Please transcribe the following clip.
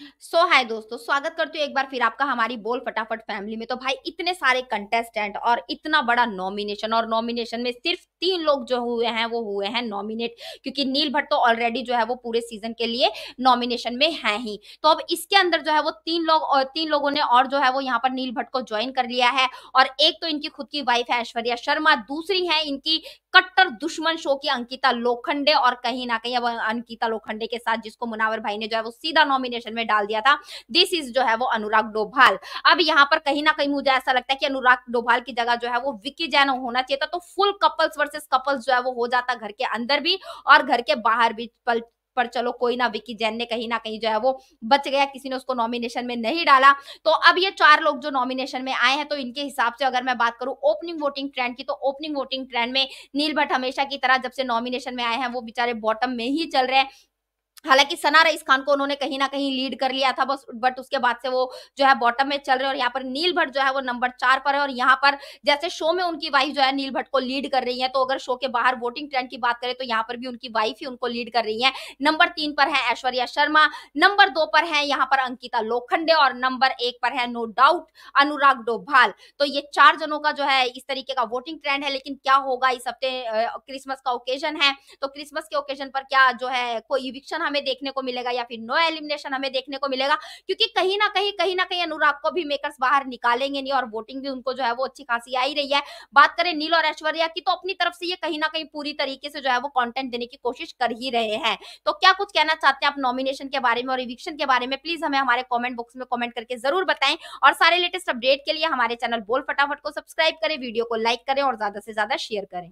सो हाय दोस्तों, स्वागत करती हूँ एक बार फिर आपका हमारी बोल फटाफट फैमिली में। तो भाई, इतने सारे कंटेस्टेंट और इतना बड़ा नॉमिनेशन और नॉमिनेशन में सिर्फ़ तीन लोग जो हुए हैं, वो हुए हैं नॉमिनेट क्योंकि नील भट्ट तो ऑलरेडी जो है वो पूरे सीज़न के लिए नॉमिनेशन में है ही। तो अब इसके अंदर जो है वो तीन लोग और तीन लोगों ने और जो है वो यहाँ पर नील भट्ट को ज्वाइन कर लिया है। और एक तो इनकी खुद की वाइफ है ऐश्वर्या शर्मा, दूसरी है इनकी कट्टर दुश्मन शो की अंकिता लोखंडे और कहीं ना कहीं अब अंकिता लोखंडे के साथ जिसको मुनावर भाई ने जो है वो सीधा नॉमिनेशन में डाल दिया था। दिस इज़ जो है वो अनुराग डोभाल। अब यहाँ पर कहीं ना कहीं मुझे ऐसा लगता है कि अनुराग डोभाल की जगह जो है वो विकी जैन होना चाहिए था तो फुल कपल्स वर्सेस कपल्स जो है वो हो जाता घर के अंदर भी और घर के बाहर भी। पर चलो कोई ना, विकी जैन ने कहीं ना कहीं जो है वो बच गया, किसी ने उसको नॉमिनेशन में नहीं डाला। तो अब ये चार लोग जो नॉमिनेशन में आए हैं तो इनके हिसाब से अगर मैं बात करूँ ओपनिंग वोटिंग ट्रेंड की तो ओपनिंग वोटिंग ट्रेंड में नील भट्ट हमेशा की तरह जब से नॉमिनेशन में आए हैं, वो बेचारे बॉटम में ही चल रहे हैं। हालाँकि सना रईस खान को उन्होंने कहीं ना कहीं लीड कर लिया था बस बट उसके बाद से वो जो है बॉटम में चल रहे और यहाँ पर नील भट्ट जो है वो नंबर चार पर है और यहाँ पर जैसे शो में उनकी वाइफ जो है नील भट्ट को लीड कर रही है तो अगर शो के बाहर वोटिंग ट्रेंड की बात करें तो यहाँ पर भी उनकी वाइफ ही उनको लीड कर रही है। नंबर तीन पर है ऐश्वर्या शर्मा नंबर दो पर है यहाँ पर अंकिता लोखंडे और नंबर एक पर है नो डाउट अनुराग डोभाल। तो ये चार जनों का जो है इस तरीके का वोटिंग ट्रेंड है, लेकिन क्या होगा इस हफ़्ते क्रिसमस का ओकेजन है। तो क्रिसमस के ओकेजन पर क्या जो है कोई इविक्शन हमें देखने को मिलेगा या फिर नो एलिमिनेशन हमें देखने को मिलेगा, क्योंकि कहीं ना कहीं कहीं ना कहीं अनुराग को भी मेकर्स बाहर निकालेंगे नहीं और वोटिंग भी उनको जो है वो अच्छी खासी आई रही है। बात करें नील और ऐश्वर्या की तो अपनी तरफ़ से ये कहीं ना कहीं पूरी तरीके से जो है वो कंटेंट देने की कोशिश कर ही रहे हैं। तो क्या कुछ कहना चाहते हैं आप नॉमिनेशन के बारे में और इविक्शन के बारे में? प्लीज़ हमें हमारे कॉमेंट बॉक्स में कॉमेंट करके ज़रूर बताएँ और सारे लेटेस्ट अपडेट के लिए हमारे चैनल बोल फटाफट को सब्सक्राइब करें वीडियो को लाइक करें और ज़्यादा से ज़्यादा शेयर करें।